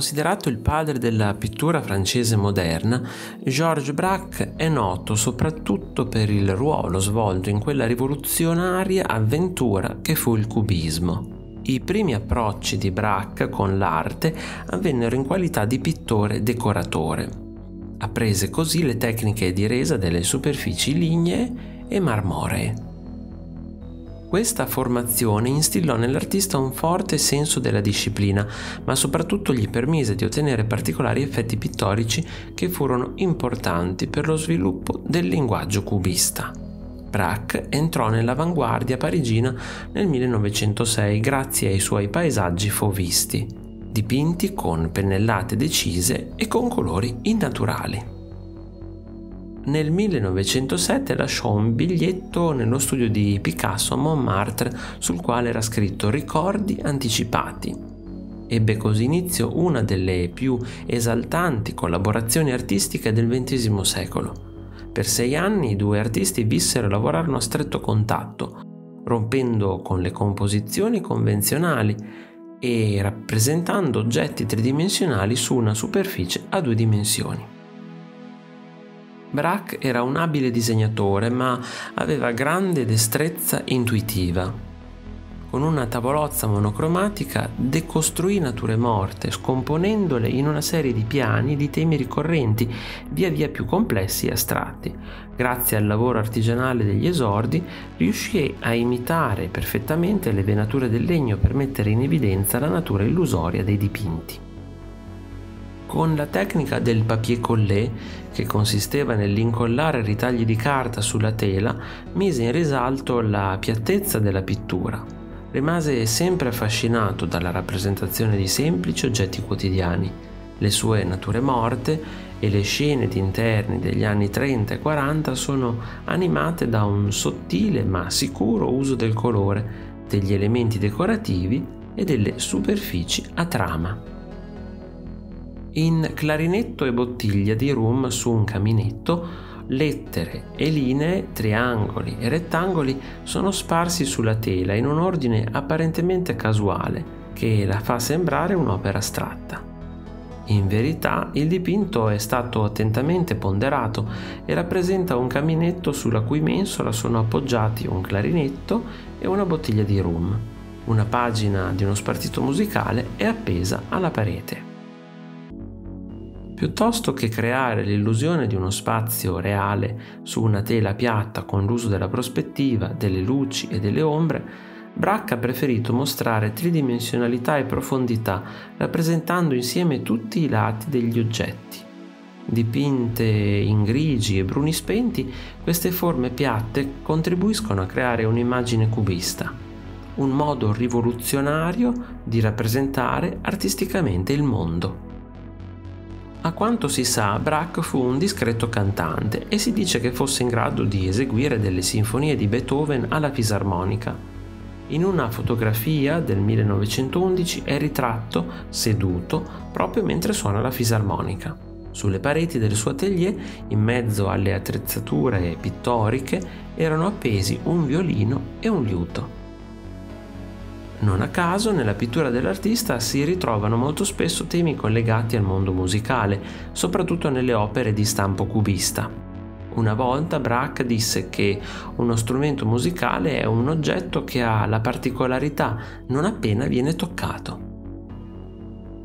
Considerato il padre della pittura francese moderna, Georges Braque è noto soprattutto per il ruolo svolto in quella rivoluzionaria avventura che fu il cubismo. I primi approcci di Braque con l'arte avvennero in qualità di pittore decoratore. Apprese così le tecniche di resa delle superfici lignee e marmoree. Questa formazione instillò nell'artista un forte senso della disciplina, ma soprattutto gli permise di ottenere particolari effetti pittorici che furono importanti per lo sviluppo del linguaggio cubista. Braque entrò nell'avanguardia parigina nel 1906 grazie ai suoi paesaggi fauvisti, dipinti con pennellate decise e con colori innaturali. Nel 1907 lasciò un biglietto nello studio di Picasso a Montmartre sul quale era scritto Ricordi anticipati. Ebbe così inizio una delle più esaltanti collaborazioni artistiche del XX secolo. Per sei anni i due artisti vissero e lavorarono a stretto contatto, rompendo con le composizioni convenzionali e rappresentando oggetti tridimensionali su una superficie a due dimensioni. Braque era un abile disegnatore, ma aveva grande destrezza intuitiva. Con una tavolozza monocromatica decostruì nature morte, scomponendole in una serie di piani di temi ricorrenti, via via più complessi e astratti. Grazie al lavoro artigianale degli esordi, riuscì a imitare perfettamente le venature del legno per mettere in evidenza la natura illusoria dei dipinti. Con la tecnica del papier-collé, che consisteva nell'incollare ritagli di carta sulla tela, mise in risalto la piattezza della pittura. Rimase sempre affascinato dalla rappresentazione di semplici oggetti quotidiani. Le sue nature morte e le scene di interni degli anni 30 e 40 sono animate da un sottile ma sicuro uso del colore, degli elementi decorativi e delle superfici a trama. In clarinetto e bottiglia di rum su un caminetto, lettere e linee, triangoli e rettangoli sono sparsi sulla tela in un ordine apparentemente casuale che la fa sembrare un'opera astratta. In verità il dipinto è stato attentamente ponderato e rappresenta un caminetto sulla cui mensola sono appoggiati un clarinetto e una bottiglia di rum. Una pagina di uno spartito musicale è appesa alla parete. Piuttosto che creare l'illusione di uno spazio reale su una tela piatta con l'uso della prospettiva, delle luci e delle ombre, Brack ha preferito mostrare tridimensionalità e profondità, rappresentando insieme tutti i lati degli oggetti. Dipinte in grigi e bruni spenti, queste forme piatte contribuiscono a creare un'immagine cubista, un modo rivoluzionario di rappresentare artisticamente il mondo. A quanto si sa, Braque fu un discreto cantante e si dice che fosse in grado di eseguire delle sinfonie di Beethoven alla fisarmonica. In una fotografia del 1911 è ritratto seduto proprio mentre suona la fisarmonica. Sulle pareti del suo atelier, in mezzo alle attrezzature pittoriche, erano appesi un violino e un liuto. Non a caso nella pittura dell'artista si ritrovano molto spesso temi collegati al mondo musicale, soprattutto nelle opere di stampo cubista. Una volta Braque disse che uno strumento musicale è un oggetto che ha la particolarità non appena viene toccato.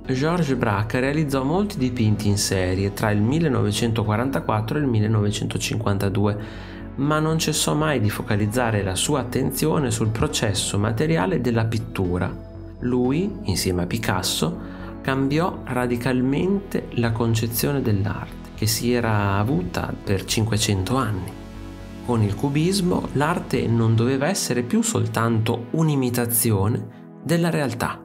Georges Braque realizzò molti dipinti in serie tra il 1944 e il 1952 ma non cessò mai di focalizzare la sua attenzione sul processo materiale della pittura. Lui, insieme a Picasso, cambiò radicalmente la concezione dell'arte che si era avuta per 500 anni. Con il cubismo l'arte non doveva essere più soltanto un'imitazione della realtà,